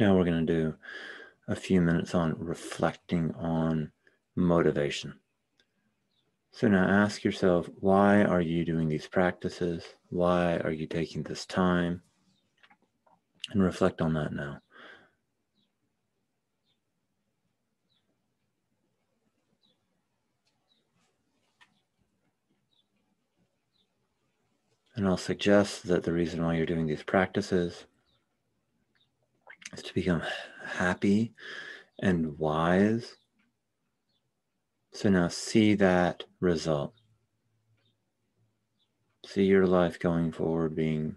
Now we're going to do a few minutes on reflecting on motivation. So now ask yourself, why are you doing these practices? Why are you taking this time? And reflect on that now. And I'll suggest that the reason why you're doing these practices is to become happy and wise. So now see that result. See your life going forward being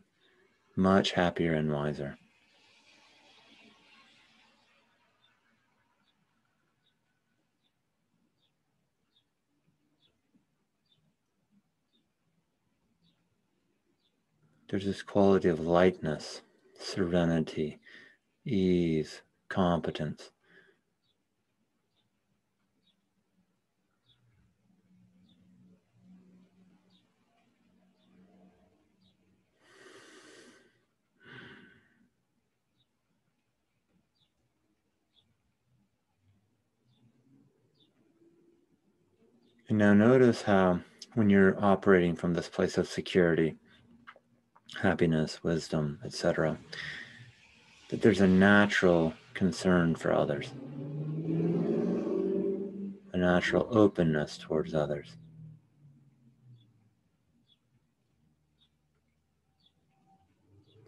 much happier and wiser. There's this quality of lightness, serenity, ease, competence. And now notice how when you're operating from this place of security, happiness, wisdom, etc., that there's a natural concern for others, a natural openness towards others.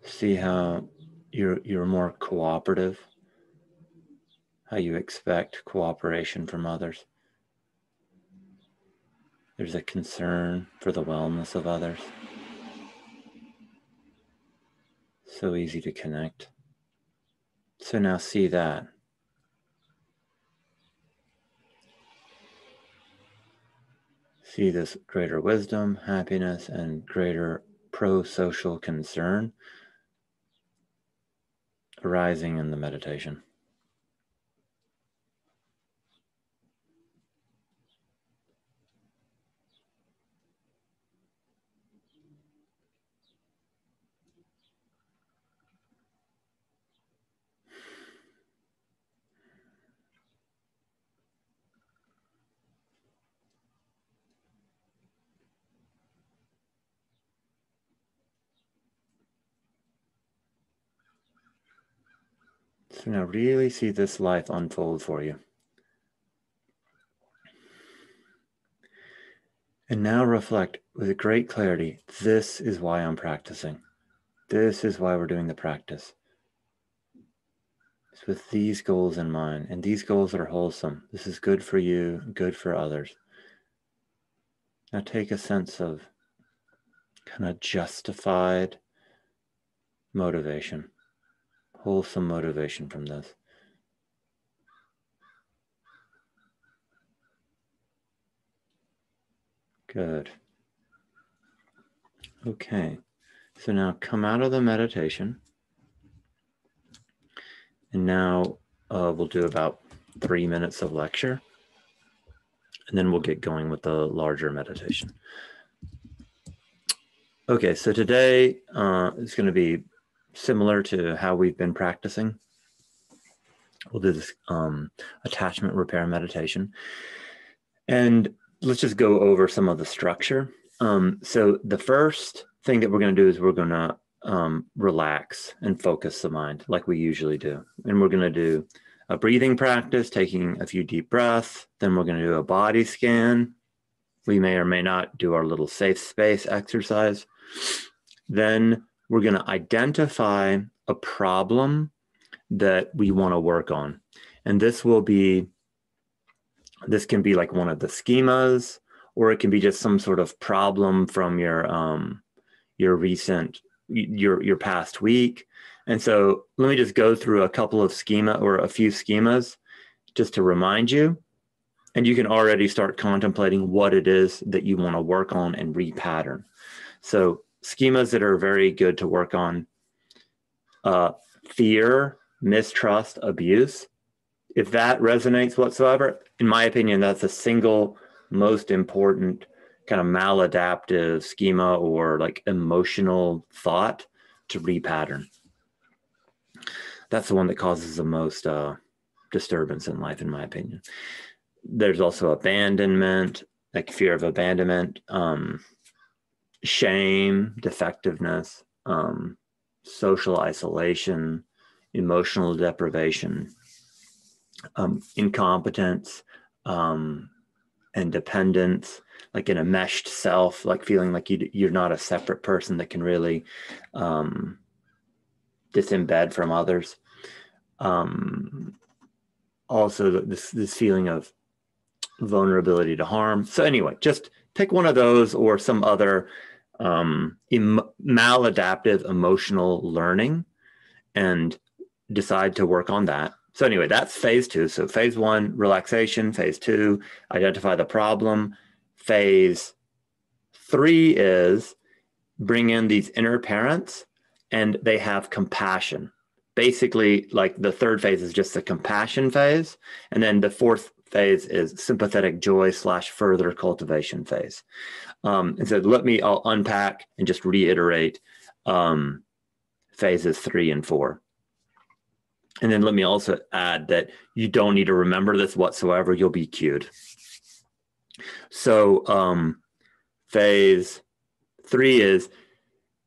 See how you're, you're more cooperative, how you expect cooperation from others. There's a concern for the wellness of others. So easy to connect. So now see that. See this greater wisdom, happiness, and greater pro social concern arising in the meditation. Now really see this life unfold for you. And now reflect with great clarity this is why I'm practicing. This is why we're doing the practice. It's with these goals in mind, and these goals are wholesome. This is good for you, good for others. Now take a sense of kind of justified motivation wholesome motivation from this. Good. Okay, so now come out of the meditation. And now uh, we'll do about three minutes of lecture. And then we'll get going with the larger meditation. Okay, so today uh, is going to be similar to how we've been practicing. We'll do this um, attachment repair meditation. And let's just go over some of the structure. Um, so the first thing that we're going to do is we're going to um, relax and focus the mind like we usually do. And we're going to do a breathing practice, taking a few deep breaths. Then we're going to do a body scan. We may or may not do our little safe space exercise. Then we're going to identify a problem that we want to work on. And this will be, this can be like one of the schemas, or it can be just some sort of problem from your, um, your recent, your, your past week. And so let me just go through a couple of schema or a few schemas just to remind you. And you can already start contemplating what it is that you want to work on and repattern. So schemas that are very good to work on uh, fear, mistrust, abuse. If that resonates whatsoever, in my opinion, that's the single most important kind of maladaptive schema or like emotional thought to repattern. That's the one that causes the most uh, disturbance in life, in my opinion. There's also abandonment, like fear of abandonment, um, shame, defectiveness, um, social isolation, emotional deprivation, um, incompetence, um, and dependence, like enmeshed self, like feeling like you, you're not a separate person that can really um, disembed from others. Um, also, this this feeling of vulnerability to harm. So anyway, just pick one of those or some other um, maladaptive emotional learning and decide to work on that. So anyway, that's phase two. So phase one, relaxation. Phase two, identify the problem. Phase three is bring in these inner parents and they have compassion. Basically, like the third phase is just the compassion phase. And then the fourth phase is sympathetic joy slash further cultivation phase. Um, and so let me, I'll unpack and just reiterate um, phases three and four. And then let me also add that you don't need to remember this whatsoever. You'll be cued. So um, phase three is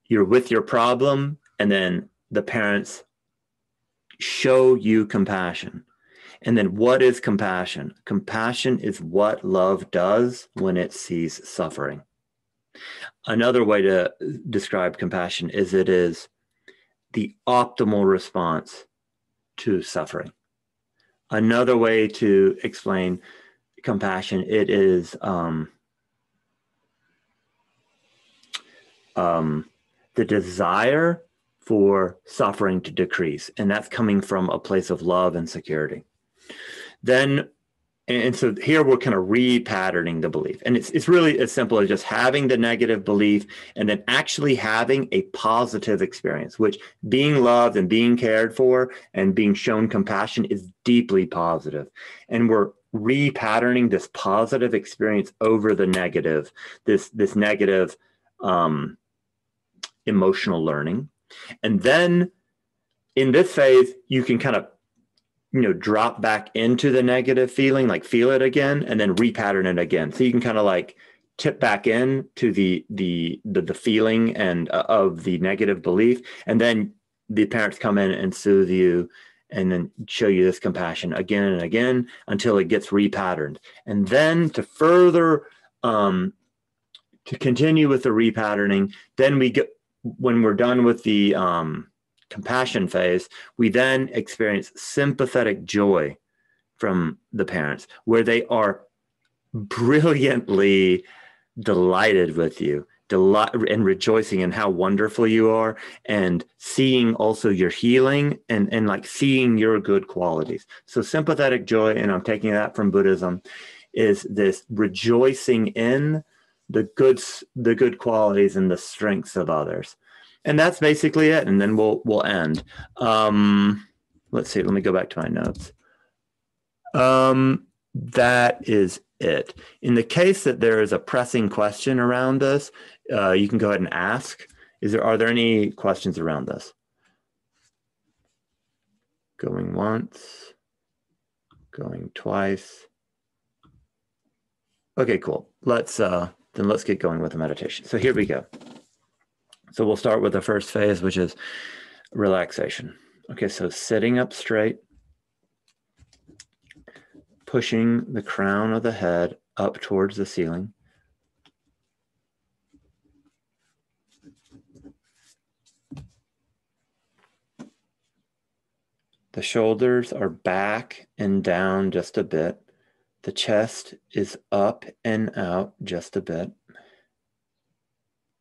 you're with your problem, and then the parents show you compassion. And then what is compassion? Compassion is what love does when it sees suffering. Another way to describe compassion is it is the optimal response to suffering. Another way to explain compassion, it is um, um, the desire for suffering to decrease, and that's coming from a place of love and security. Then and so here we're kind of repatterning the belief. And it's, it's really as simple as just having the negative belief and then actually having a positive experience, which being loved and being cared for and being shown compassion is deeply positive. And we're repatterning this positive experience over the negative, this, this negative um, emotional learning. And then in this phase, you can kind of you know drop back into the negative feeling like feel it again and then repattern it again. So you can kind of like tip back in to the the the, the feeling and uh, of the negative belief. And then the parents come in and soothe you and then show you this compassion again and again until it gets repatterned. And then to further um to continue with the repatterning then we get when we're done with the um compassion phase, we then experience sympathetic joy from the parents, where they are brilliantly delighted with you delight and rejoicing in how wonderful you are and seeing also your healing and and like seeing your good qualities. So sympathetic joy and i'm taking that from buddhism is this rejoicing in the goods the good qualities and the strengths of others and that's basically it. And then we'll we'll end. Um, let's see. Let me go back to my notes. Um, that is it. In the case that there is a pressing question around this, uh, you can go ahead and ask. Is there are there any questions around this? Going once, going twice. Okay, cool. Let's uh, then let's get going with the meditation. So here we go. So we'll start with the first phase, which is relaxation. Okay, so sitting up straight, pushing the crown of the head up towards the ceiling. The shoulders are back and down just a bit. The chest is up and out just a bit.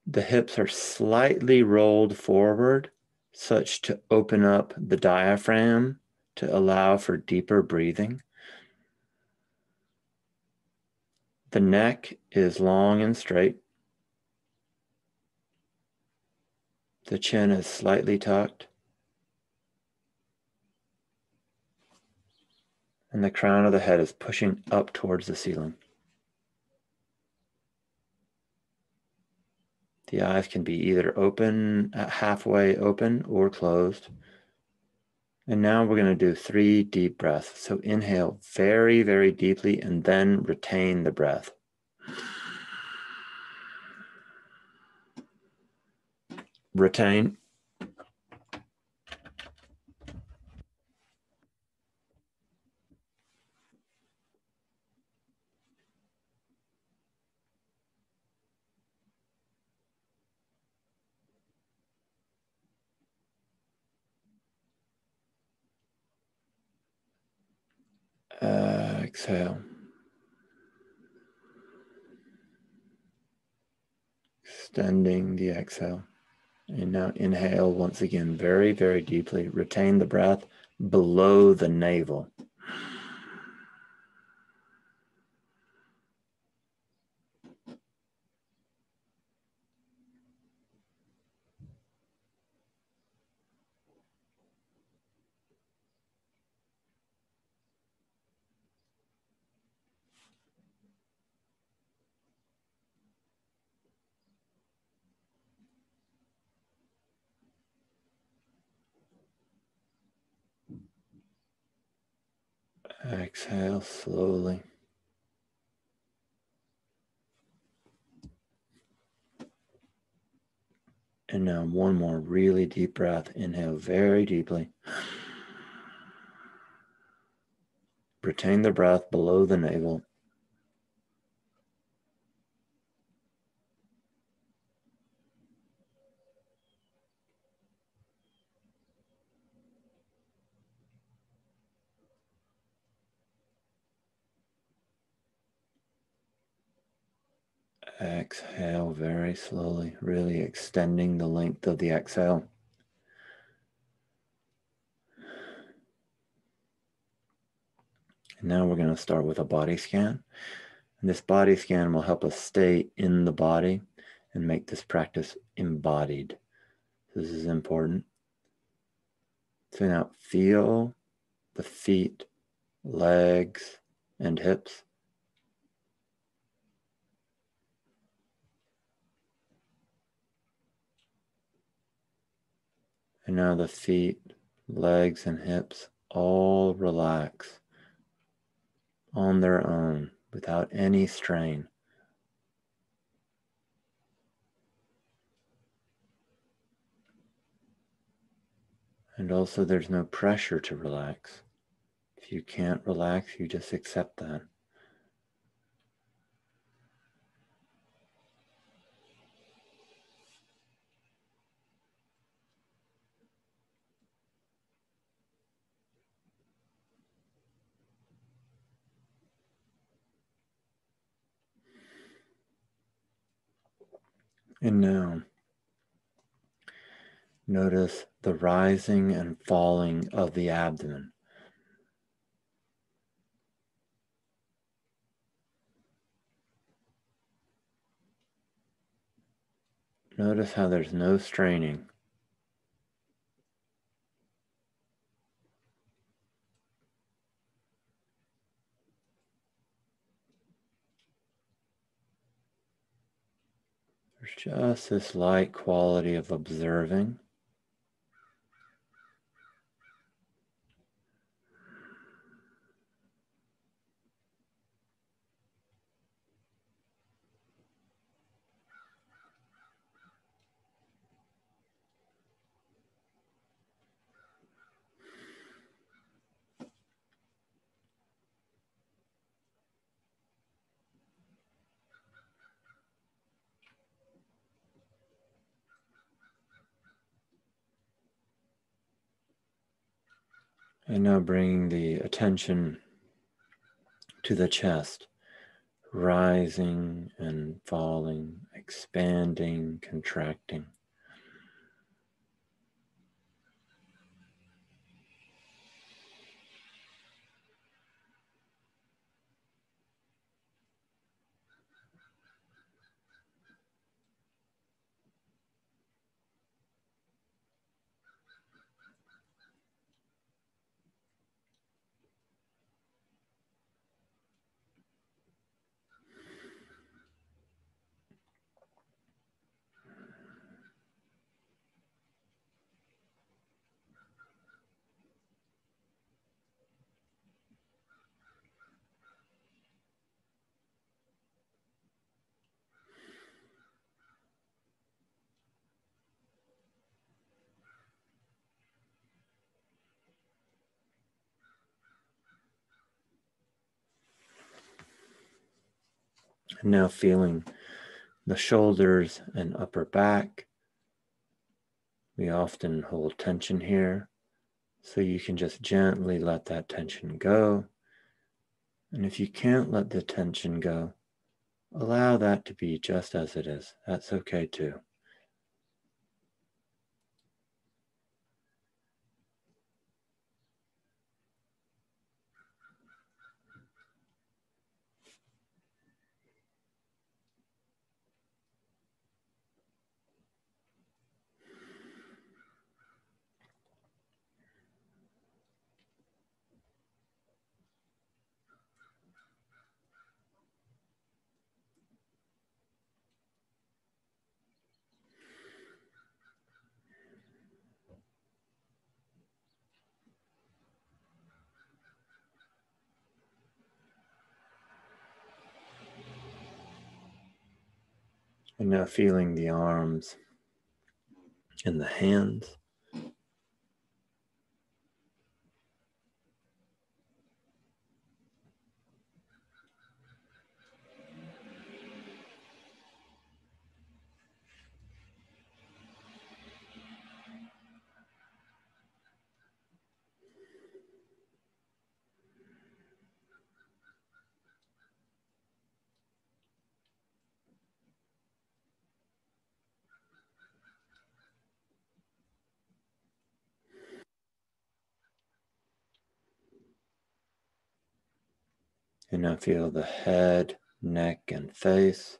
The hips are slightly rolled forward, such to open up the diaphragm to allow for deeper breathing. The neck is long and straight. The chin is slightly tucked. And the crown of the head is pushing up towards the ceiling. The eyes can be either open, uh, halfway open, or closed. And now we're going to do three deep breaths. So inhale very, very deeply and then retain the breath. Retain. Uh, exhale. Extending the exhale. And now inhale once again, very, very deeply. Retain the breath below the navel. Exhale slowly. And now one more really deep breath. Inhale very deeply. Retain the breath below the navel. Exhale very slowly, really extending the length of the exhale. And now we're going to start with a body scan. And this body scan will help us stay in the body and make this practice embodied. This is important. So now feel the feet, legs, and hips. And now the feet, legs, and hips all relax on their own without any strain. And also, there's no pressure to relax. If you can't relax, you just accept that. And now, notice the rising and falling of the abdomen. Notice how there's no straining. There's just this light quality of observing. And now bringing the attention to the chest, rising and falling, expanding, contracting. And now feeling the shoulders and upper back. We often hold tension here, so you can just gently let that tension go. And if you can't let the tension go, allow that to be just as it is. That's okay too. And now feeling the arms and the hands. And now feel the head, neck, and face.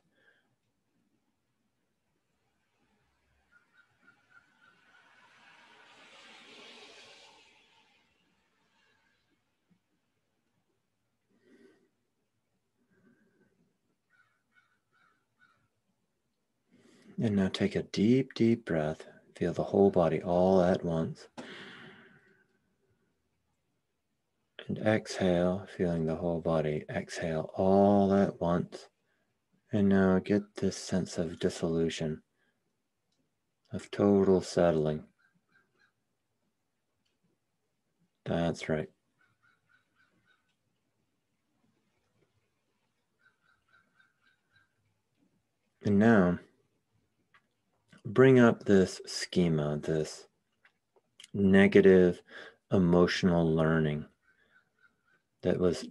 And now take a deep, deep breath. Feel the whole body all at once. And exhale, feeling the whole body exhale all at once. And now get this sense of dissolution, of total settling. That's right. And now bring up this schema, this negative emotional learning that was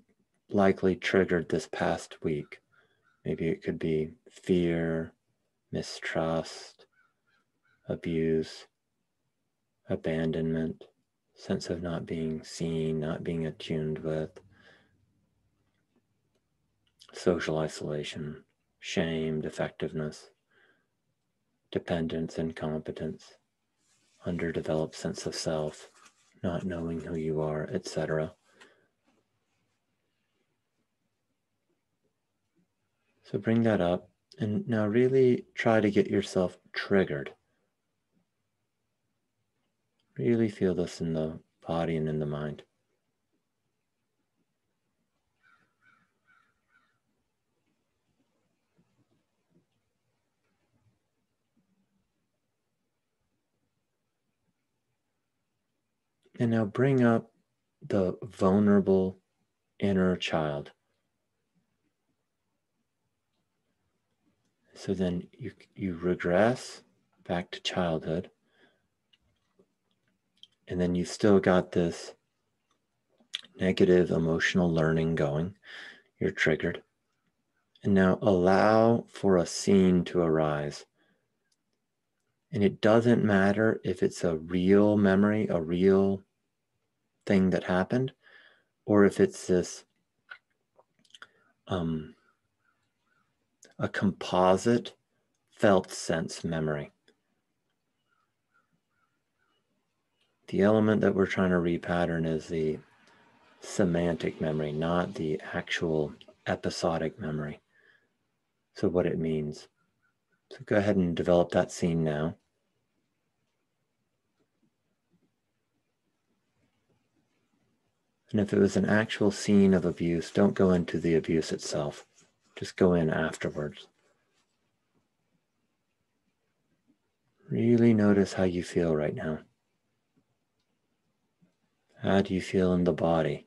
likely triggered this past week. Maybe it could be fear, mistrust, abuse, abandonment, sense of not being seen, not being attuned with, social isolation, shame, defectiveness, dependence, incompetence, underdeveloped sense of self, not knowing who you are, etc. So bring that up and now really try to get yourself triggered. Really feel this in the body and in the mind. And now bring up the vulnerable inner child. So then you, you regress back to childhood. And then you still got this negative emotional learning going. You're triggered. And now allow for a scene to arise. And it doesn't matter if it's a real memory, a real thing that happened, or if it's this um, a composite felt sense memory. The element that we're trying to repattern is the semantic memory, not the actual episodic memory. So, what it means. So, go ahead and develop that scene now. And if it was an actual scene of abuse, don't go into the abuse itself. Just go in afterwards. Really notice how you feel right now. How do you feel in the body?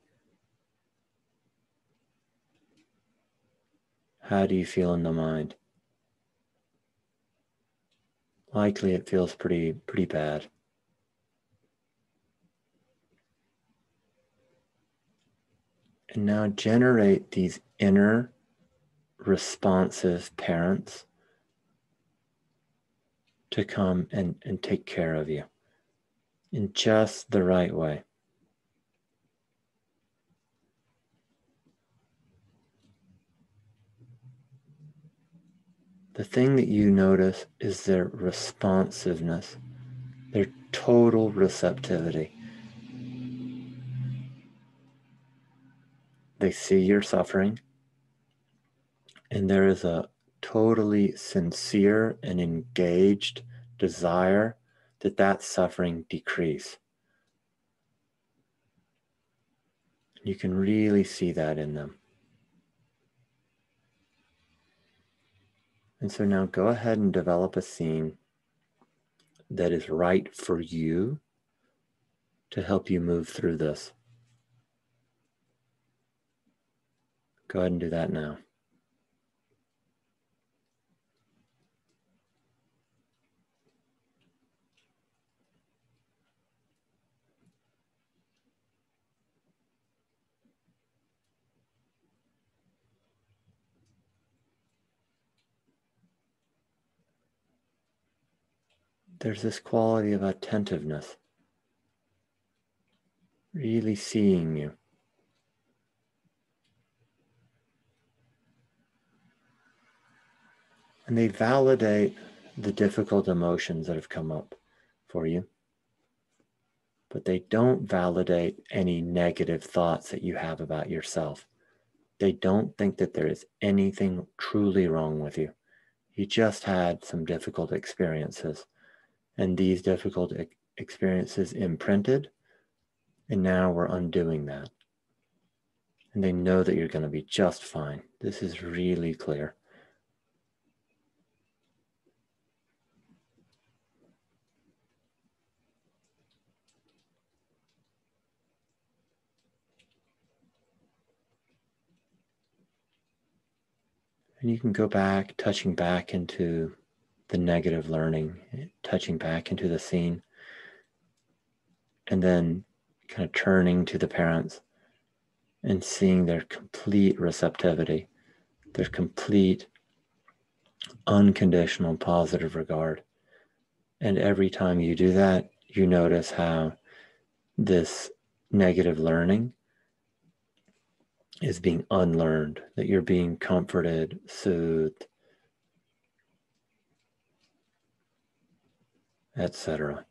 How do you feel in the mind? Likely it feels pretty pretty bad. And now generate these inner responsive parents to come and, and take care of you in just the right way. The thing that you notice is their responsiveness, their total receptivity. They see your suffering, and there is a totally sincere and engaged desire that that suffering decrease. You can really see that in them. And so now go ahead and develop a scene that is right for you to help you move through this. Go ahead and do that now. There's this quality of attentiveness, really seeing you. And they validate the difficult emotions that have come up for you. But they don't validate any negative thoughts that you have about yourself. They don't think that there is anything truly wrong with you. You just had some difficult experiences, and these difficult experiences imprinted, and now we're undoing that. And they know that you're going to be just fine. This is really clear. And you can go back, touching back into the negative learning, touching back into the scene, and then kind of turning to the parents and seeing their complete receptivity, their complete unconditional positive regard. And every time you do that, you notice how this negative learning is being unlearned, that you're being comforted, soothed, etc.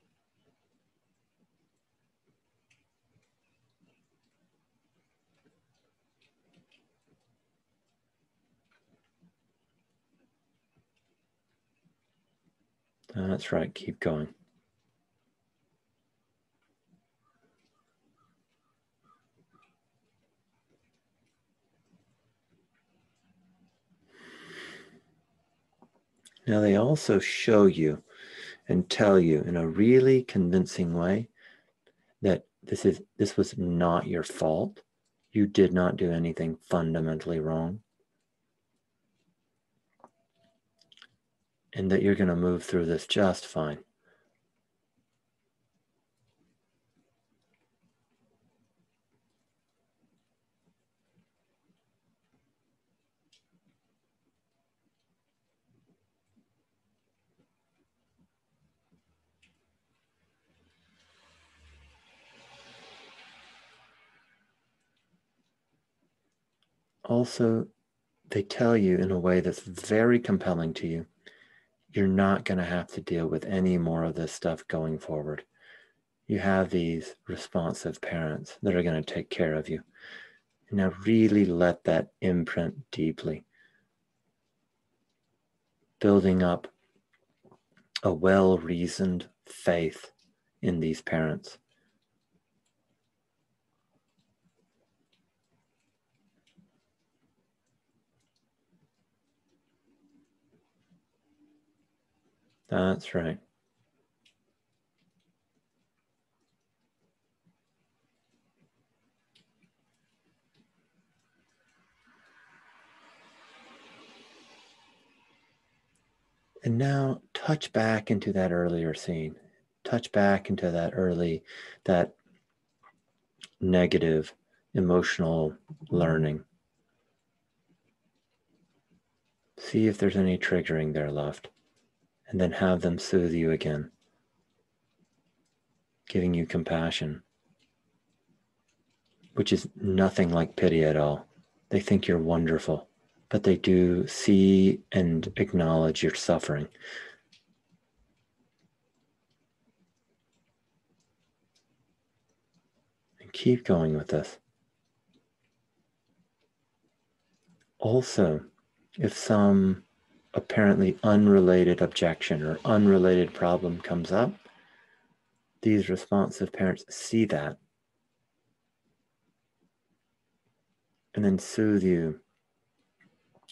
Uh, that's right, keep going. Now, they also show you and tell you in a really convincing way that this is this was not your fault. You did not do anything fundamentally wrong. And that you're going to move through this just fine. Also they tell you in a way that's very compelling to you you're not going to have to deal with any more of this stuff going forward. You have these responsive parents that are going to take care of you. Now really let that imprint deeply. Building up a well reasoned faith in these parents That's right. And now touch back into that earlier scene. Touch back into that early, that negative emotional learning. See if there's any triggering there left, and then have them soothe you again, giving you compassion, which is nothing like pity at all. They think you're wonderful, but they do see and acknowledge your suffering. And keep going with this. Also, if some apparently unrelated objection or unrelated problem comes up, these responsive parents see that and then soothe you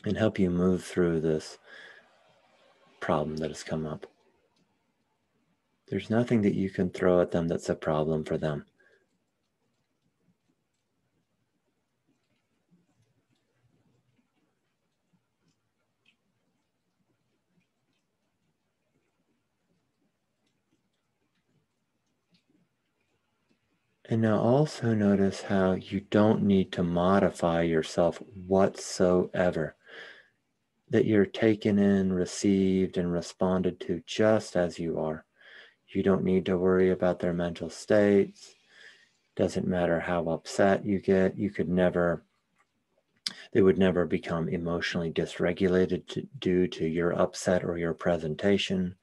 and help you move through this problem that has come up. There's nothing that you can throw at them that's a problem for them. And now also notice how you don't need to modify yourself whatsoever. That you're taken in, received, and responded to just as you are. You don't need to worry about their mental states. Doesn't matter how upset you get. You could never, they would never become emotionally dysregulated to, due to your upset or your presentation.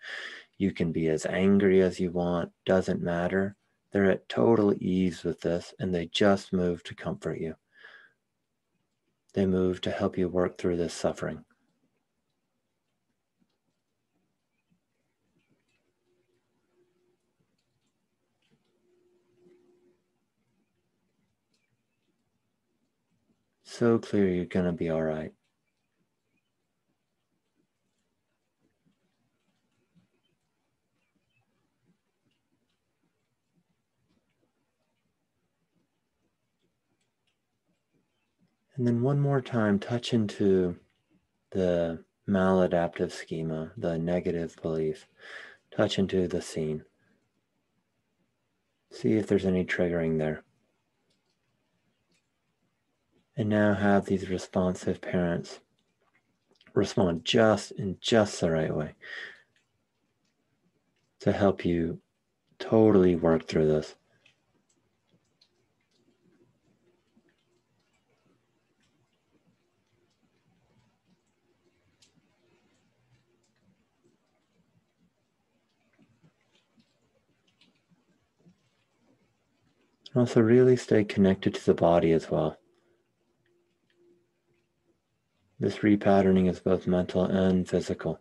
You can be as angry as you want, doesn't matter they're at total ease with this and they just move to comfort you. They move to help you work through this suffering. So clear you're going to be all right. And then one more time, touch into the maladaptive schema, the negative belief. Touch into the scene. See if there's any triggering there. And now have these responsive parents respond just in just the right way to help you totally work through this. And also really stay connected to the body as well. This repatterning is both mental and physical.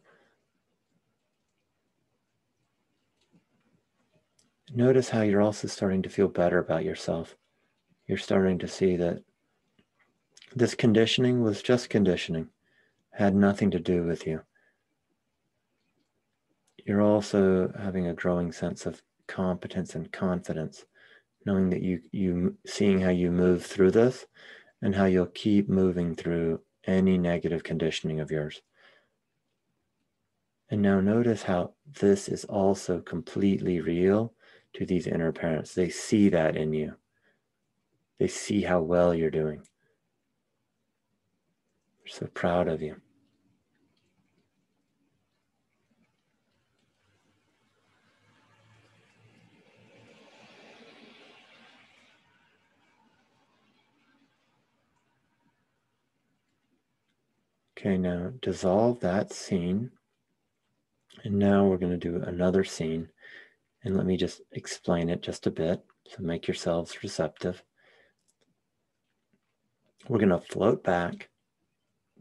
Notice how you're also starting to feel better about yourself. You're starting to see that this conditioning was just conditioning, had nothing to do with you. You're also having a growing sense of competence and confidence knowing that you you seeing how you move through this and how you'll keep moving through any negative conditioning of yours. And now notice how this is also completely real to these inner parents. They see that in you. They see how well you're doing. They're so proud of you. Okay, now dissolve that scene. And now we're going to do another scene. And let me just explain it just a bit. So make yourselves receptive. We're going to float back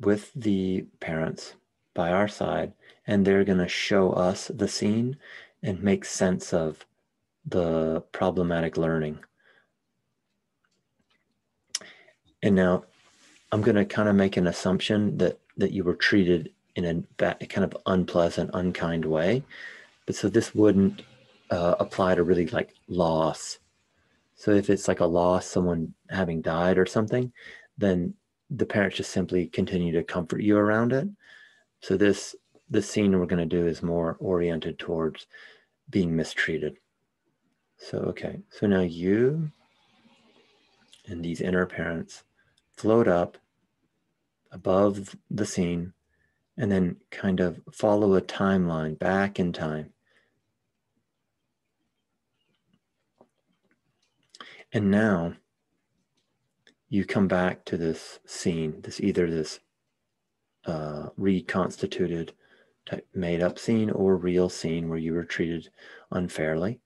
with the parents by our side, and they're going to show us the scene and make sense of the problematic learning. And now I'm going to kind of make an assumption that that you were treated in a kind of unpleasant, unkind way. But so this wouldn't uh, apply to really like loss. So if it's like a loss, someone having died or something, then the parents just simply continue to comfort you around it. So this this scene we're going to do is more oriented towards being mistreated. So, okay, so now you and these inner parents float up above the scene and then kind of follow a timeline back in time. And now you come back to this scene, this either this uh, reconstituted type made up scene or real scene where you were treated unfairly.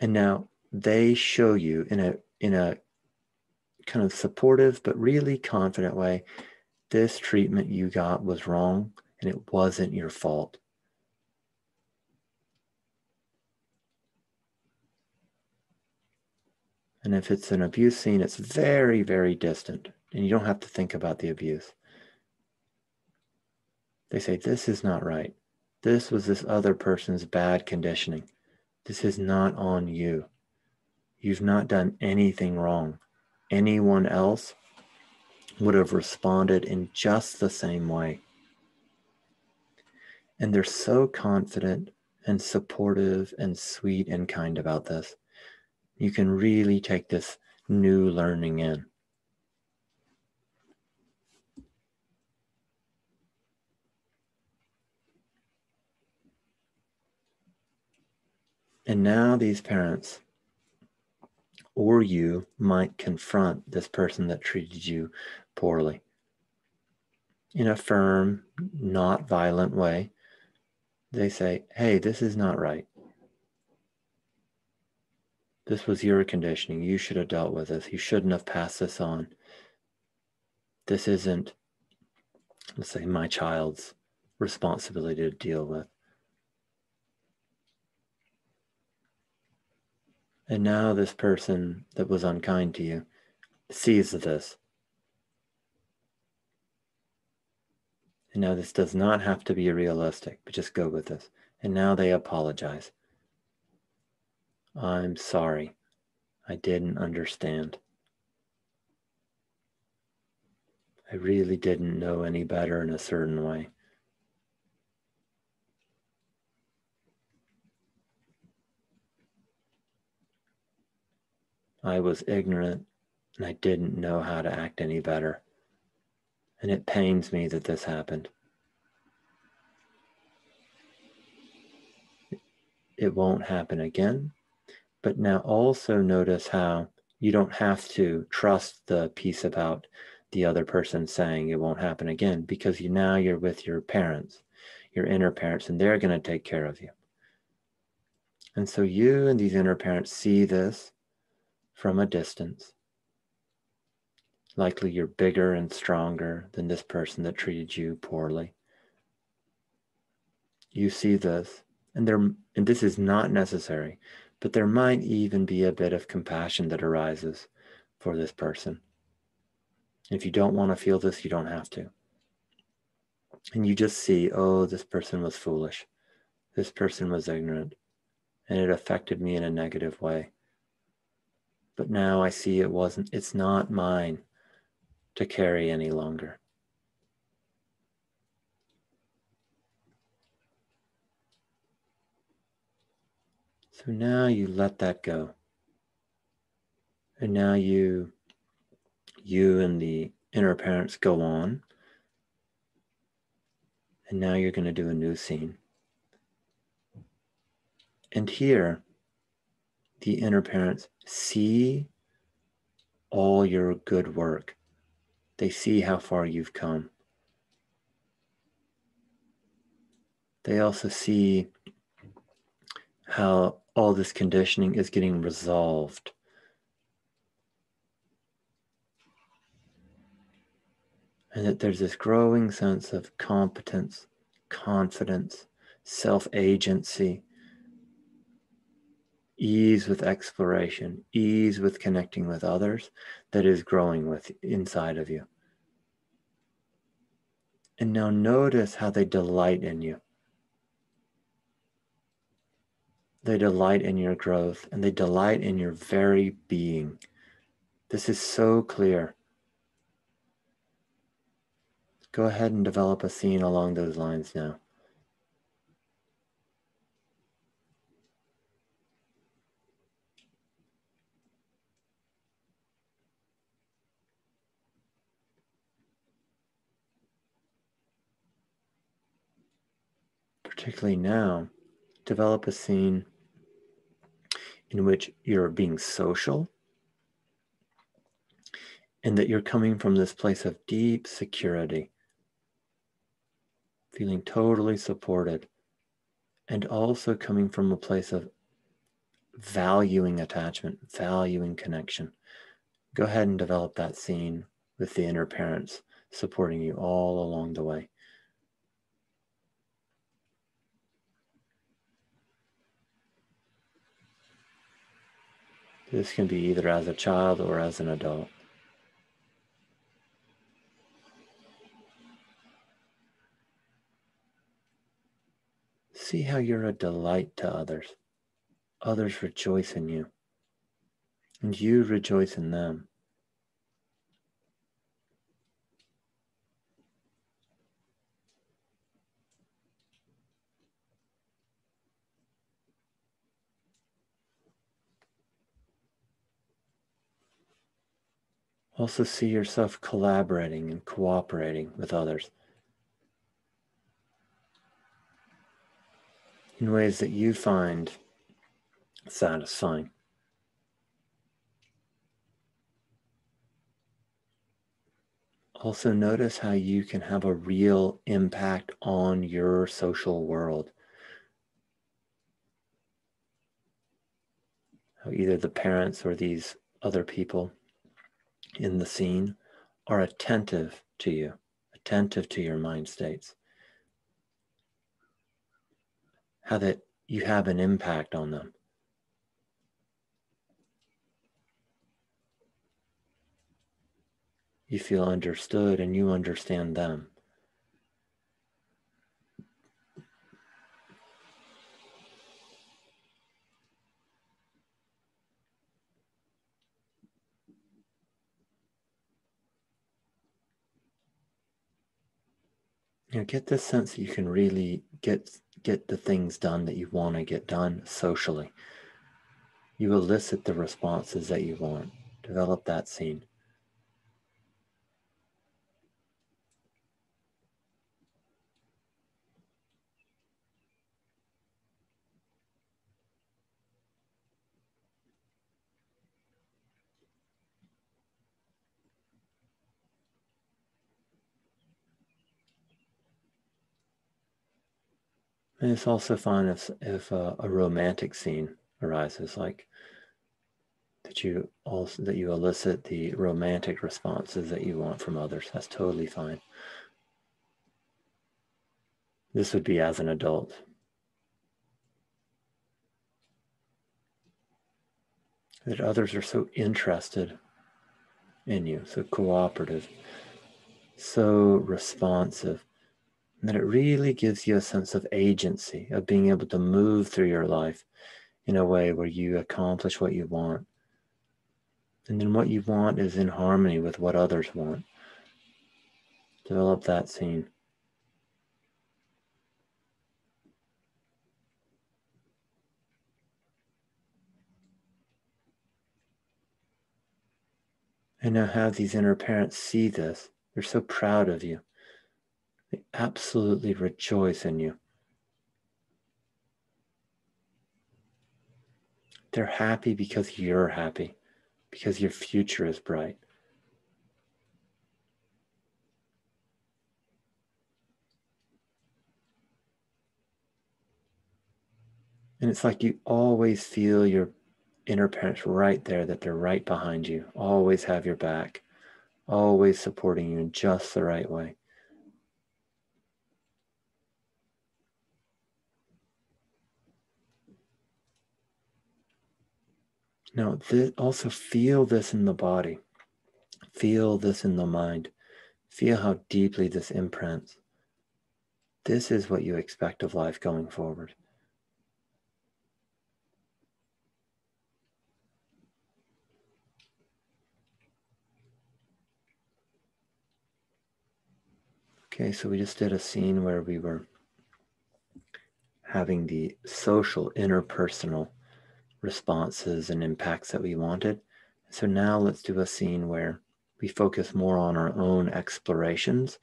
And now they show you in a in a kind of supportive but really confident way this treatment you got was wrong and it wasn't your fault. And if it's an abuse scene, it's very, very distant, and you don't have to think about the abuse. They say, This is not right. This was this other person's bad conditioning. This is not on you. You've not done anything wrong. Anyone else would have responded in just the same way. And they're so confident and supportive and sweet and kind about this you can really take this new learning in. And now these parents or you might confront this person that treated you poorly in a firm, not violent way. They say, Hey, this is not right. This was your conditioning. You should have dealt with this. You shouldn't have passed this on. This isn't, let's say, my child's responsibility to deal with. And now this person that was unkind to you sees this. And now this does not have to be realistic, but just go with this. And now they apologize. I'm sorry. I didn't understand. I really didn't know any better in a certain way. I was ignorant and I didn't know how to act any better. And it pains me that this happened. It won't happen again. But now also notice how you don't have to trust the piece about the other person saying it won't happen again because you now you're with your parents, your inner parents, and they're going to take care of you. And so you and these inner parents see this from a distance. Likely you're bigger and stronger than this person that treated you poorly. You see this, and there and this is not necessary but there might even be a bit of compassion that arises for this person. If you don't want to feel this, you don't have to. And you just see, oh, this person was foolish. This person was ignorant. And it affected me in a negative way. But now I see it wasn't, it's not mine to carry any longer. So now you let that go. And now you you and the inner parents go on. And now you're going to do a new scene. And here, the inner parents see all your good work. They see how far you've come. They also see how all this conditioning is getting resolved. And that there's this growing sense of competence, confidence, self agency, ease with exploration, ease with connecting with others that is growing with inside of you. And now notice how they delight in you. They delight in your growth and they delight in your very being. This is so clear. Go ahead and develop a scene along those lines now. Particularly now, develop a scene in which you're being social and that you're coming from this place of deep security, feeling totally supported, and also coming from a place of valuing attachment, valuing connection. Go ahead and develop that scene with the inner parents supporting you all along the way. This can be either as a child or as an adult. See how you're a delight to others. Others rejoice in you, and you rejoice in them. Also, see yourself collaborating and cooperating with others in ways that you find satisfying. Also, notice how you can have a real impact on your social world. How either the parents or these other people in the scene are attentive to you, attentive to your mind states. How that you have an impact on them. You feel understood and you understand them. Know, get this sense that you can really get get the things done that you want to get done socially. You elicit the responses that you want. Develop that scene. And it's also fine if, if uh, a romantic scene arises, like that you also that you elicit the romantic responses that you want from others. That's totally fine. This would be as an adult. That others are so interested in you, so cooperative, so responsive and that it really gives you a sense of agency, of being able to move through your life in a way where you accomplish what you want. And then what you want is in harmony with what others want. Develop that scene. And now have these inner parents see this. They're so proud of you. They absolutely rejoice in you. They're happy because you're happy, because your future is bright. And it's like you always feel your inner parents right there, that they're right behind you, always have your back, always supporting you in just the right way. Now, this, also feel this in the body. Feel this in the mind. Feel how deeply this imprints. This is what you expect of life going forward. Okay, so we just did a scene where we were having the social, interpersonal responses and impacts that we wanted. So now let's do a scene where we focus more on our own explorations.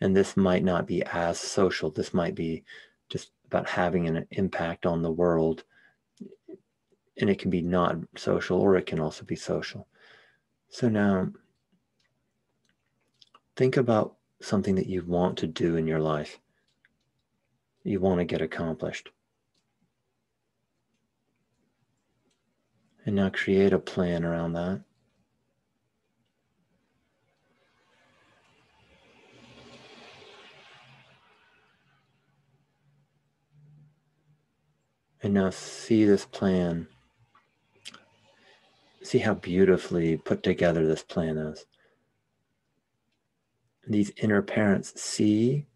And this might not be as social. This might be just about having an impact on the world. And it can be not social or it can also be social. So now think about something that you want to do in your life, you want to get accomplished. And now create a plan around that. And now see this plan. See how beautifully put together this plan is. These inner parents see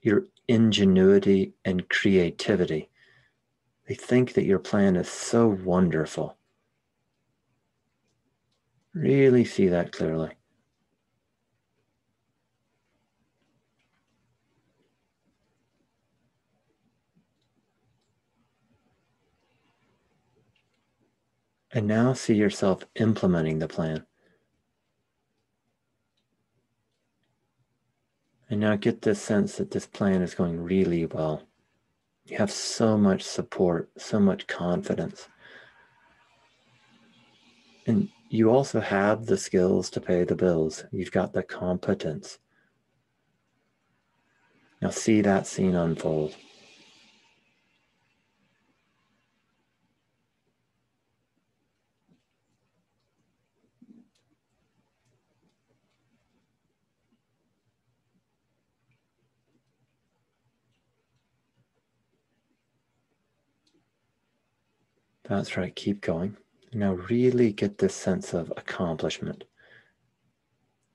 your ingenuity and creativity. They think that your plan is so wonderful. Really see that clearly. And now see yourself implementing the plan. And now get this sense that this plan is going really well. You have so much support, so much confidence. And you also have the skills to pay the bills. You've got the competence. Now see that scene unfold. That's right, keep going. Now, really get this sense of accomplishment.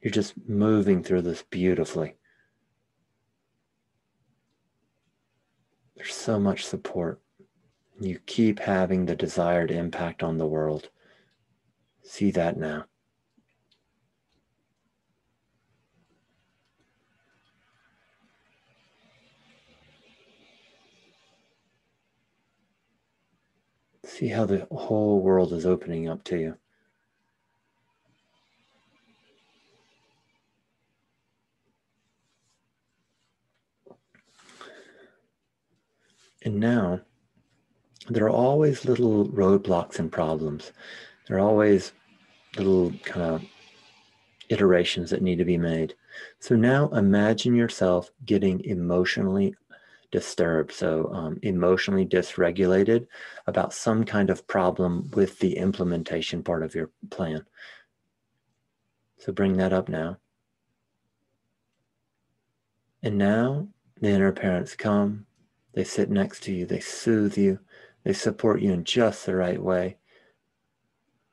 You're just moving through this beautifully. There's so much support. You keep having the desired impact on the world. See that now. See how the whole world is opening up to you. And now, there are always little roadblocks and problems. There are always little kind of iterations that need to be made. So now imagine yourself getting emotionally disturbed, so um, emotionally dysregulated about some kind of problem with the implementation part of your plan. So bring that up now. And now the inner parents come, they sit next to you, they soothe you, they support you in just the right way.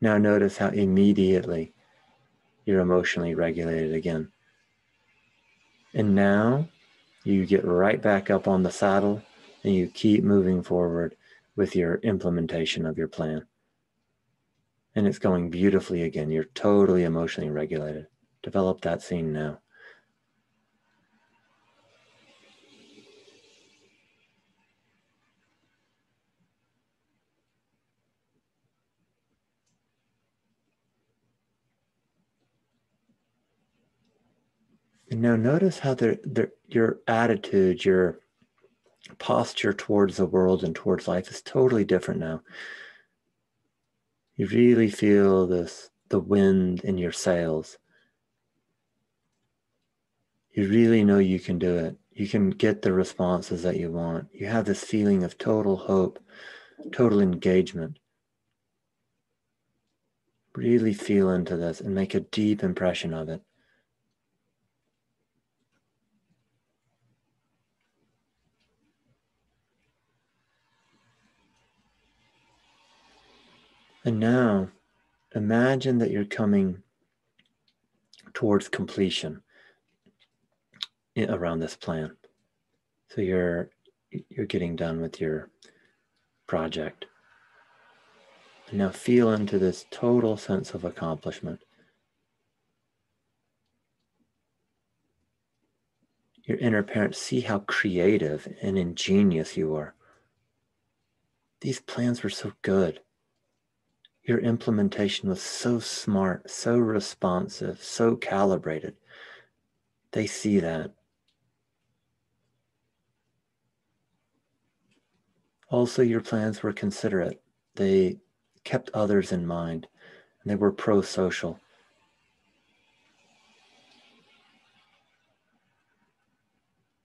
Now notice how immediately you're emotionally regulated again. And now you get right back up on the saddle and you keep moving forward with your implementation of your plan. And it's going beautifully again. You're totally emotionally regulated. Develop that scene now. Now notice how the, the, your attitude, your posture towards the world and towards life is totally different now. You really feel this the wind in your sails. You really know you can do it. You can get the responses that you want. You have this feeling of total hope, total engagement. Really feel into this and make a deep impression of it. And now imagine that you're coming towards completion around this plan. So you're you're getting done with your project. And now feel into this total sense of accomplishment. your inner parents see how creative and ingenious you are. These plans were so good. Your implementation was so smart, so responsive, so calibrated. They see that. Also, your plans were considerate. They kept others in mind, and they were pro social.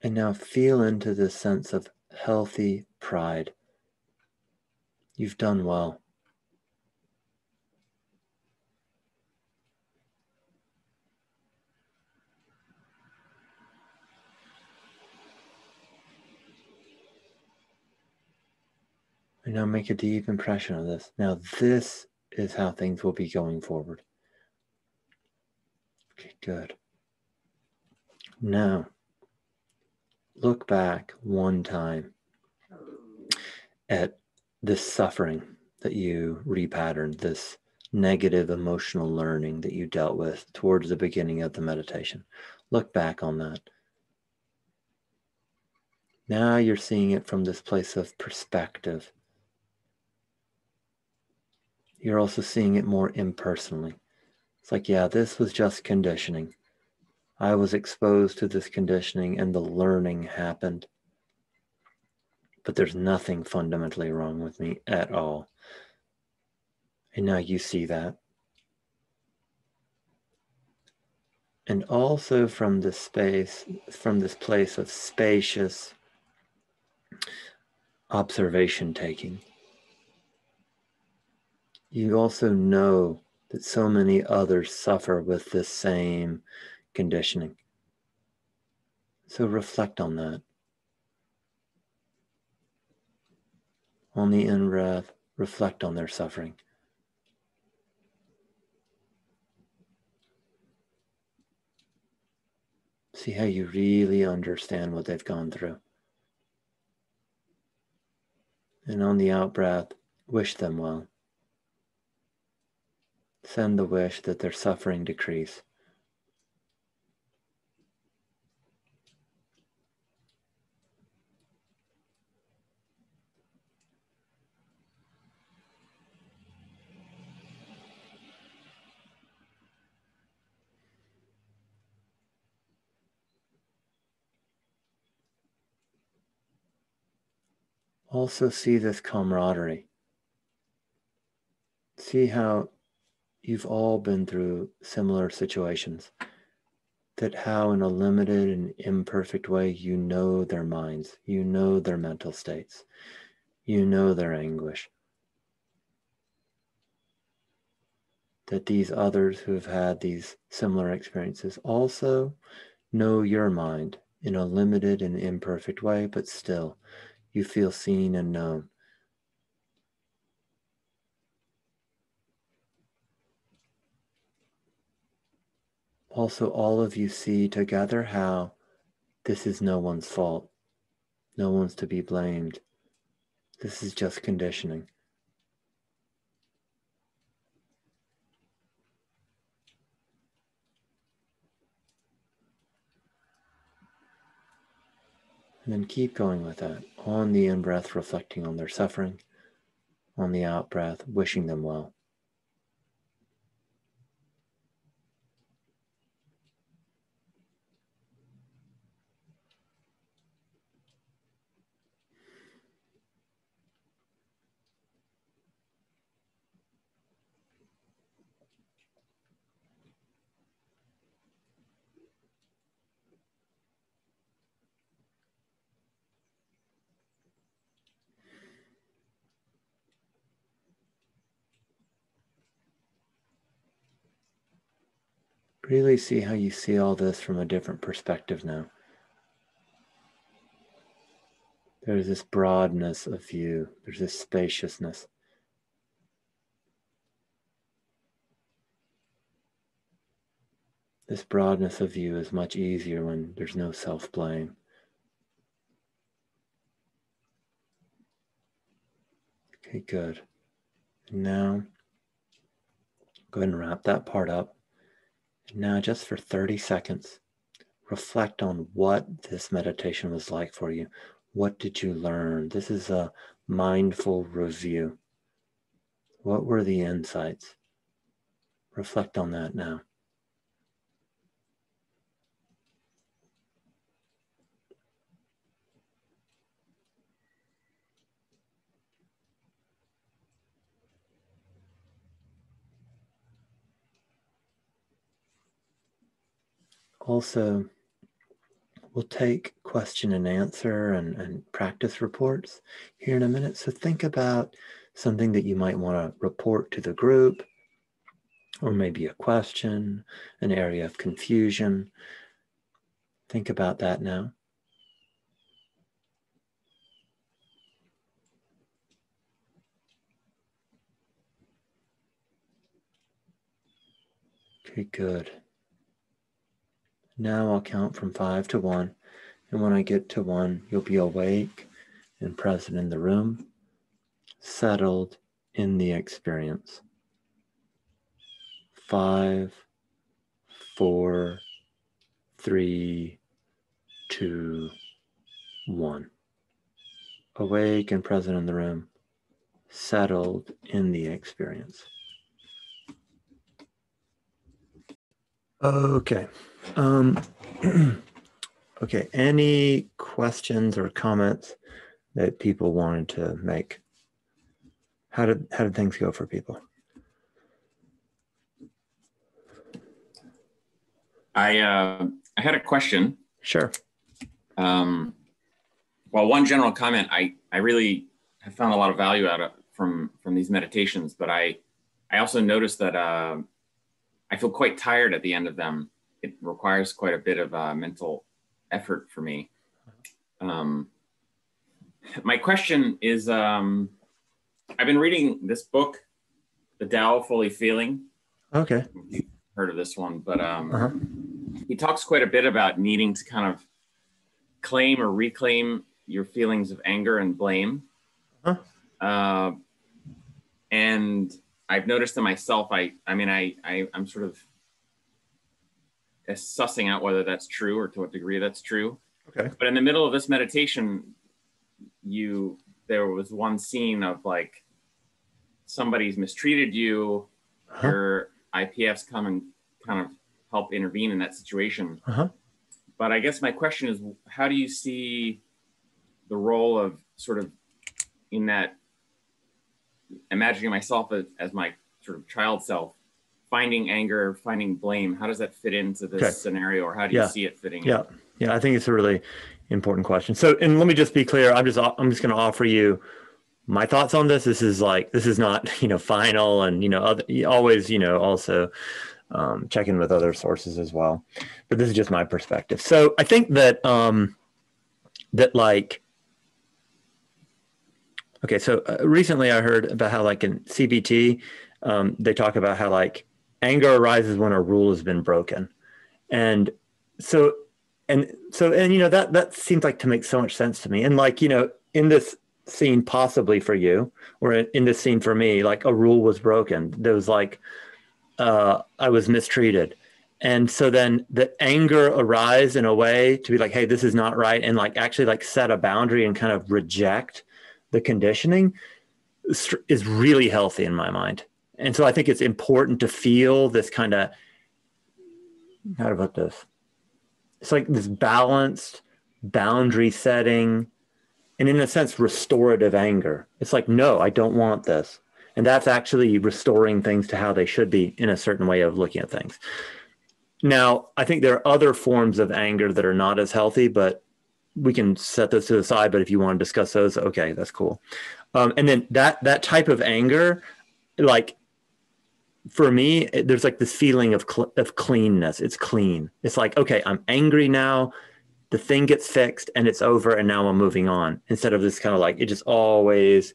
And now feel into this sense of healthy pride. You've done well. Now make a deep impression of this. Now, this is how things will be going forward. Okay, good. Now, look back one time at this suffering that you repatterned, this negative emotional learning that you dealt with towards the beginning of the meditation. Look back on that. Now you're seeing it from this place of perspective you're also seeing it more impersonally. It's like, yeah, this was just conditioning. I was exposed to this conditioning and the learning happened. But there's nothing fundamentally wrong with me at all. And now you see that. And also from this space, from this place of spacious observation taking you also know that so many others suffer with this same conditioning. So reflect on that. On the in breath, reflect on their suffering. See how you really understand what they've gone through. And on the out breath, wish them well. Send the wish that their suffering decrease. Also, see this camaraderie. See how you've all been through similar situations. That how, in a limited and imperfect way, you know their minds, you know their mental states, you know their anguish. That these others who have had these similar experiences also know your mind in a limited and imperfect way, but still you feel seen and known. Also, all of you see together how this is no one's fault. No one's to be blamed. This is just conditioning. And then keep going with that. On the in breath, reflecting on their suffering. On the out breath, wishing them well. Really see how you see all this from a different perspective now. There's this broadness of view, there's this spaciousness. This broadness of view is much easier when there's no self blame. Okay, good. Now, go ahead and wrap that part up. Now, just for 30 seconds, reflect on what this meditation was like for you. What did you learn? This is a mindful review. What were the insights? Reflect on that now. Also, we'll take question and answer and, and practice reports here in a minute. So think about something that you might want to report to the group, or maybe a question, an area of confusion. Think about that now. Okay, good. Now I'll count from five to one. And when I get to one, you'll be awake and present in the room, settled in the experience. Five, four, three, two, one. Awake and present in the room, settled in the experience. Okay. Um, okay. Any questions or comments that people wanted to make? How did how did things go for people? I uh, I had a question. Sure. Um, well, one general comment. I I really have found a lot of value out of from from these meditations, but I I also noticed that uh, I feel quite tired at the end of them it requires quite a bit of uh, mental effort for me. Um, my question is um, I've been reading this book, The Tao Fully Feeling. Okay. Heard of this one, but um, uh-huh. he talks quite a bit about needing to kind of claim or reclaim your feelings of anger and blame. Uh-huh. Uh, and I've noticed in myself, I, I mean, I, I, I'm sort of sussing out whether that's true or to what degree that's true. Okay. But in the middle of this meditation, you there was one scene of like somebody's mistreated you. Uh-huh. Your IPFs come and kind of help intervene in that situation. Uh-huh. But I guess my question is, how do you see the role of sort of in that imagining myself as, as my sort of child self finding anger, finding blame, how does that fit into this okay. scenario or how do you yeah. see it fitting yeah. In? Yeah, I think it's a really important question. So, and let me just be clear, I'm just I'm just going to offer you my thoughts on this. This is like this is not, you know, final and, you know, other, always, you know, also um, check in with other sources as well. But this is just my perspective. So, I think that um that like Okay, so uh, recently I heard about how like in CBT um, they talk about how like anger arises when a rule has been broken. And so and so and you know that that seems like to make so much sense to me. And like you know in this scene possibly for you or in this scene for me like a rule was broken. There was like uh i was mistreated. And so then the anger arise in a way to be like hey this is not right and like actually like set a boundary and kind of reject the conditioning is really healthy in my mind and so I think it's important to feel this kind of how about this? It's like this balanced boundary setting and in a sense restorative anger. It's like, no, I don't want this. And that's actually restoring things to how they should be in a certain way of looking at things. Now, I think there are other forms of anger that are not as healthy, but we can set those to the side. But if you want to discuss those, okay, that's cool. Um, and then that that type of anger, like for me, there's like this feeling of cl- of cleanness. It's clean. It's like, okay, I'm angry now. The thing gets fixed and it's over, and now I'm moving on. Instead of this kind of like it just always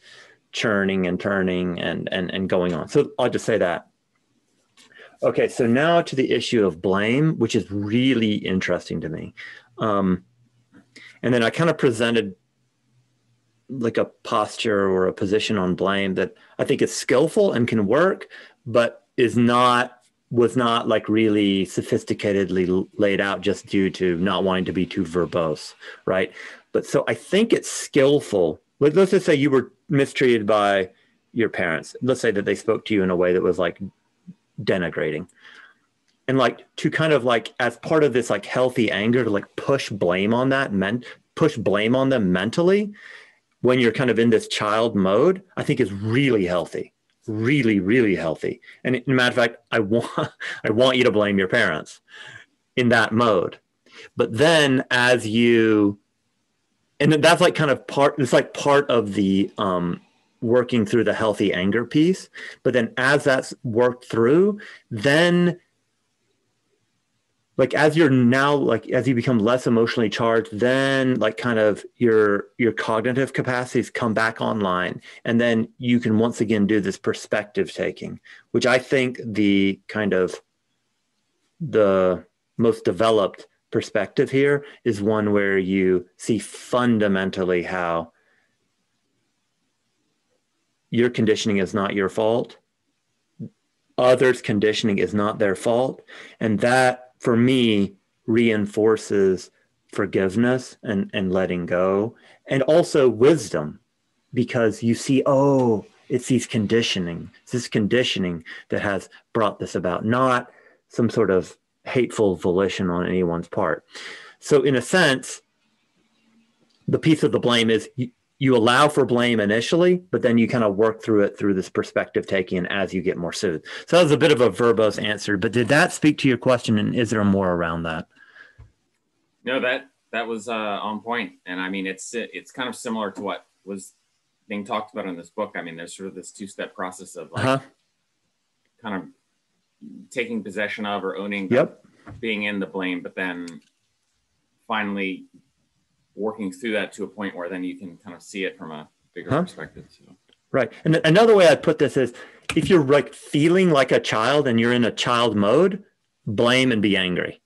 churning and turning and and and going on. So I'll just say that. Okay, so now to the issue of blame, which is really interesting to me. Um, and then I kind of presented like a posture or a position on blame that I think is skillful and can work, but is not was not like really sophisticatedly laid out just due to not wanting to be too verbose, right? But so I think it's skillful. Let's just say you were mistreated by your parents. Let's say that they spoke to you in a way that was like denigrating. And like to kind of like as part of this like healthy anger to like push blame on that men push blame on them mentally when you're kind of in this child mode, I think is really healthy really, really healthy. And in matter of fact, I want I want you to blame your parents in that mode. But then as you and that's like kind of part it's like part of the um working through the healthy anger piece. But then as that's worked through, then like as you're now like as you become less emotionally charged then like kind of your your cognitive capacities come back online and then you can once again do this perspective taking which i think the kind of the most developed perspective here is one where you see fundamentally how your conditioning is not your fault others conditioning is not their fault and that for me reinforces forgiveness and, and letting go and also wisdom because you see oh it's these conditioning it's this conditioning that has brought this about not some sort of hateful volition on anyone's part. So in a sense the piece of the blame is you allow for blame initially, but then you kind of work through it through this perspective taking as you get more soothed. So that was a bit of a verbose answer, but did that speak to your question? And is there more around that? No, that that was uh, on point, and I mean it's it's kind of similar to what was being talked about in this book. I mean, there's sort of this two step process of like uh-huh. kind of taking possession of or owning, yep. being in the blame, but then finally working through that to a point where then you can kind of see it from a bigger huh? perspective. So. Right. And another way I'd put this is if you're like feeling like a child and you're in a child mode, blame and be angry.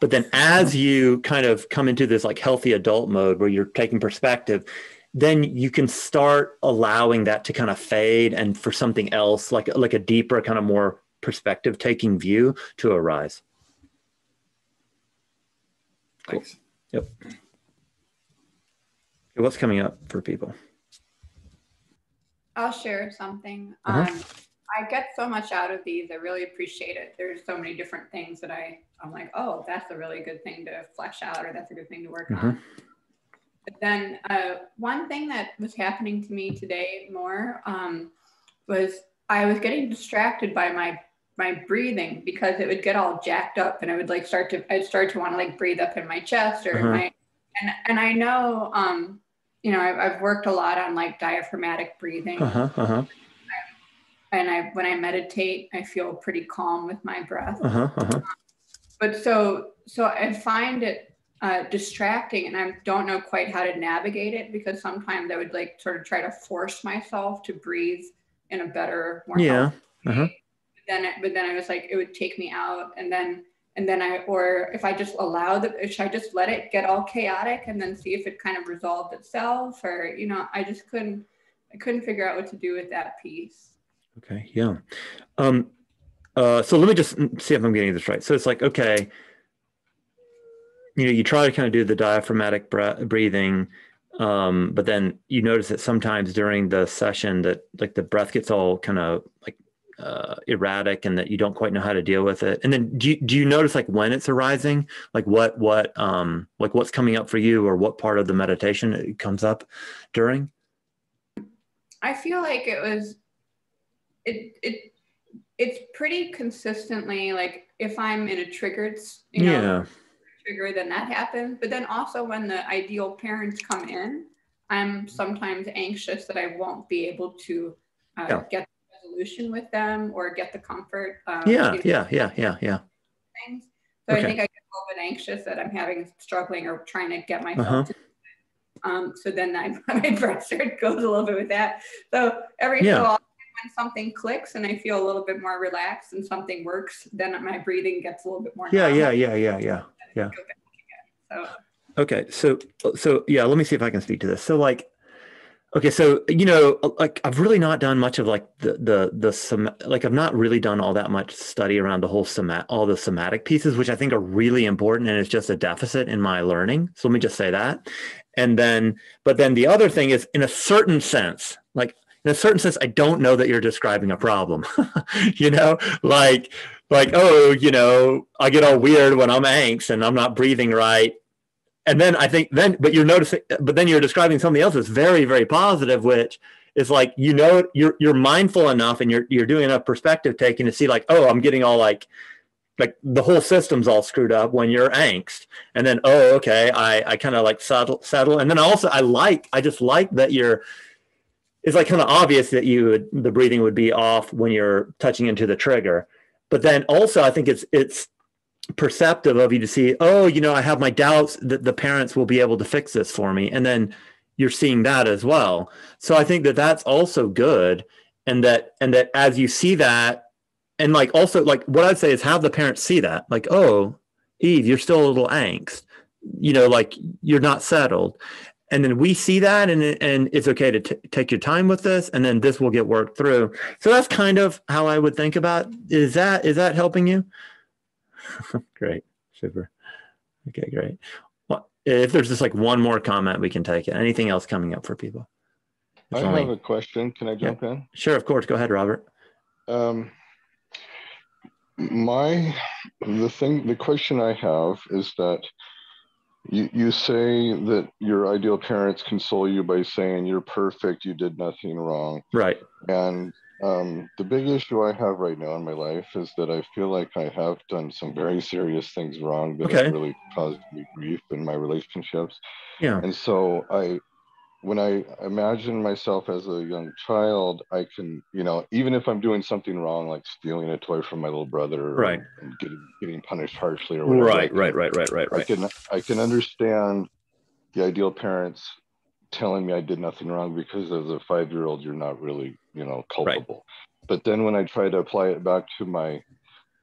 But then as you kind of come into this like healthy adult mode where you're taking perspective, then you can start allowing that to kind of fade and for something else like like a deeper kind of more perspective taking view to arise. Thanks. Cool. Yep. What's coming up for people? I'll share something. Uh-huh. Um, I get so much out of these. I really appreciate it. There's so many different things that I, I'm like, oh, that's a really good thing to flesh out, or that's a good thing to work mm-hmm. on. But then uh, one thing that was happening to me today more um, was I was getting distracted by my my breathing because it would get all jacked up, and I would like start to I'd start to want to like breathe up in my chest or uh-huh. my and and I know um, you know, I've, I've worked a lot on like diaphragmatic breathing. Uh-huh, uh-huh. And I, when I meditate, I feel pretty calm with my breath. Uh-huh, uh-huh. But so, so I find it uh, distracting and I don't know quite how to navigate it because sometimes I would like sort of try to force myself to breathe in a better, more yeah. Uh-huh. But then, but then I was like, it would take me out. And then and then I, or if I just allow the, should I just let it get all chaotic and then see if it kind of resolved itself or, you know, I just couldn't, I couldn't figure out what to do with that piece. Okay. Yeah. Um, uh, so let me just see if I'm getting this right. So it's like, okay, you know, you try to kind of do the diaphragmatic breathing, um, but then you notice that sometimes during the session that like the breath gets all kind of like uh, erratic and that you don't quite know how to deal with it and then do you, do you notice like when it's arising like what what um like what's coming up for you or what part of the meditation it comes up during i feel like it was it it it's pretty consistently like if i'm in a triggered you know yeah. trigger then that happens but then also when the ideal parents come in i'm sometimes anxious that i won't be able to uh, yeah. get resolution with them or get the comfort. Um, yeah, yeah, yeah, yeah, yeah. Things. So okay. I think I get a little bit anxious that I'm having struggling or trying to get myself uh-huh. to. Um, so then I, my breath rate goes a little bit with that. So every yeah. so often when something clicks and I feel a little bit more relaxed and something works, then my breathing gets a little bit more. Yeah, yeah, yeah, yeah, yeah, yeah. So. Okay, so so yeah, let me see if I can speak to this. So like Okay, so you know, uh, like I've really not done much of like the the the som- like I've not really done all that much study around the whole somat all the somatic pieces, which I think are really important, and it's just a deficit in my learning. So let me just say that, and then but then the other thing is, in a certain sense, like in a certain sense, I don't know that you're describing a problem. you know, like like oh, you know, I get all weird when I'm angst and I'm not breathing right and then I think then, but you're noticing, but then you're describing something else that's very, very positive, which is like you know you're you're mindful enough and you're you're doing enough perspective taking to see like oh I'm getting all like like the whole system's all screwed up when you're angst. And then oh okay I I kind of like settle settle and then also I like I just like that you're it's like kind of obvious that you would, the breathing would be off when you're touching into the trigger. But then also I think it's it's perceptive of you to see, oh, you know, I have my doubts that the parents will be able to fix this for me. And then you're seeing that as well. So I think that that's also good. And that, and that as you see that, and like also like what I'd say is have the parents see that, like, oh, Eve, you're still a little angst, you know, like you're not settled. And then we see that, and and it's okay to t- take your time with this, and then this will get worked through. So that's kind of how I would think about. Is that is that helping you? great. Super. Okay, great. Well, if there's just like one more comment, we can take it. Anything else coming up for people? It's I only... have a question. Can I jump yeah. in? Sure, of course. Go ahead, Robert. Um, my the thing the question I have is that you, you say that your ideal parents console you by saying you're perfect, you did nothing wrong. Right. And um, the big issue I have right now in my life is that I feel like I have done some very serious things wrong that okay. have really caused me grief in my relationships. Yeah. And so I, when I imagine myself as a young child, I can, you know, even if I'm doing something wrong, like stealing a toy from my little brother, right, and getting getting punished harshly or whatever, right, right, right, right, right, right. I can I can understand the ideal parents telling me I did nothing wrong because as a five year old, you're not really, you know, culpable. Right. But then when I try to apply it back to my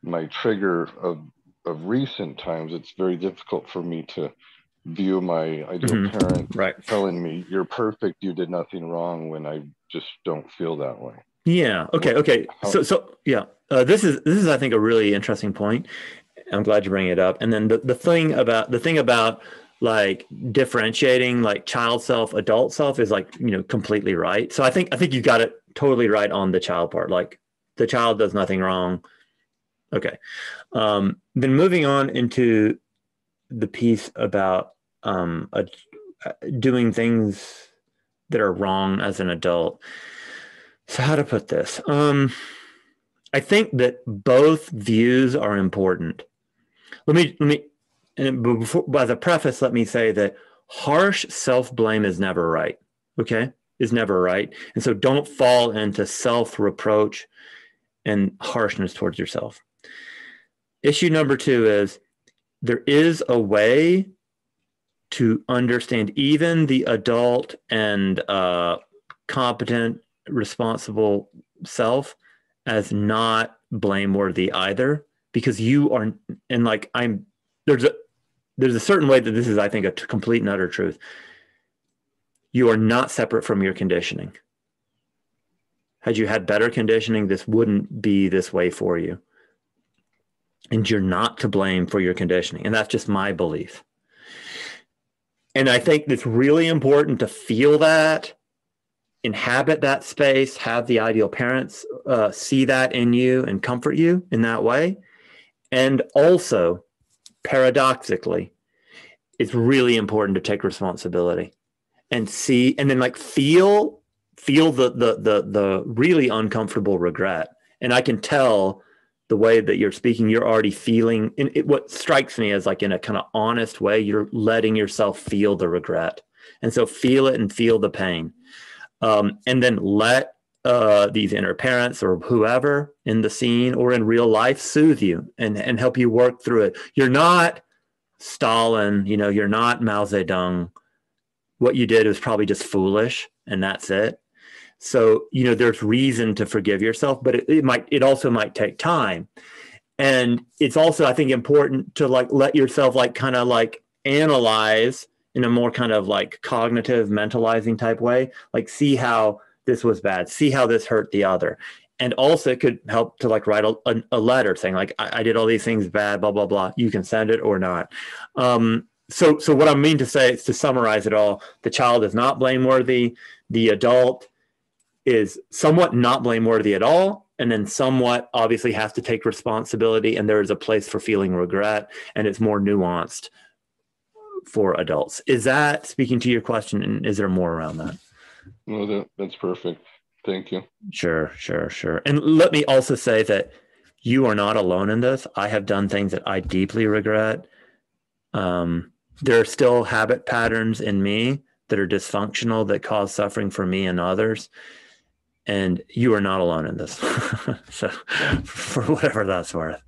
my trigger of of recent times, it's very difficult for me to view my ideal mm-hmm. parent right. telling me you're perfect, you did nothing wrong when I just don't feel that way. Yeah. Okay. Okay. So so yeah, uh, this is this is I think a really interesting point. I'm glad you bring it up. And then the, the thing about the thing about like differentiating like child self adult self is like you know completely right so i think i think you got it totally right on the child part. Like the child does nothing wrong. Okay. Um then moving on into the piece about um a, doing things that are wrong as an adult. So how to put this? Um i think that both views are important. Let me let me and before, by the preface, let me say that harsh self blame is never right. Okay, is never right, and so don't fall into self reproach and harshness towards yourself. Issue number two is there is a way to understand even the adult and uh, competent, responsible self as not blameworthy either, because you are, and like I'm, there's a, there's a certain way that this is, I think, a complete and utter truth. You are not separate from your conditioning. Had you had better conditioning, this wouldn't be this way for you. And you're not to blame for your conditioning. And that's just my belief. And I think it's really important to feel that, inhabit that space, have the ideal parents uh, see that in you and comfort you in that way. And also, paradoxically, it's really important to take responsibility and see and then like feel feel the the the the really uncomfortable regret. And I can tell the way that you're speaking, you're already feeling in it, what strikes me as like in a kind of honest way, you're letting yourself feel the regret. And so feel it and feel the pain. Um, and then let uh, these inner parents or whoever in the scene or in real life soothe you and, and help you work through it. You're not Stalin, you know, you're not Mao Zedong. What you did was probably just foolish and that's it. So, you know, there's reason to forgive yourself, but it, it might, it also might take time. And it's also, I think, important to like let yourself like kind of like analyze in a more kind of like cognitive mentalizing type way. Like see how this was bad. See how this hurt the other. And also it could help to like write a, a letter saying like I, I, did all these things bad blah blah blah. You can send it or not. Um, so so what i mean to say is to summarize it all the child is not blameworthy. The adult is somewhat not blameworthy at all and then somewhat obviously has to take responsibility and there is a place for feeling regret and it's more nuanced for adults. Is that speaking to your question and is there more around that? No that, that's perfect. Thank you. Sure sure sure. And let me also say that you are not alone in this. I have done things that i deeply regret. Um, there are still habit patterns in me that are dysfunctional that cause suffering for me and others. And you are not alone in this. So for whatever that's worth.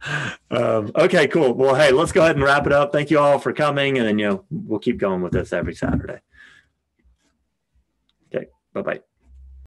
Um, okay cool. Well hey let's go ahead and wrap it up. Thank you all for coming and then you know we'll keep going with this every saturday. Okay bye-bye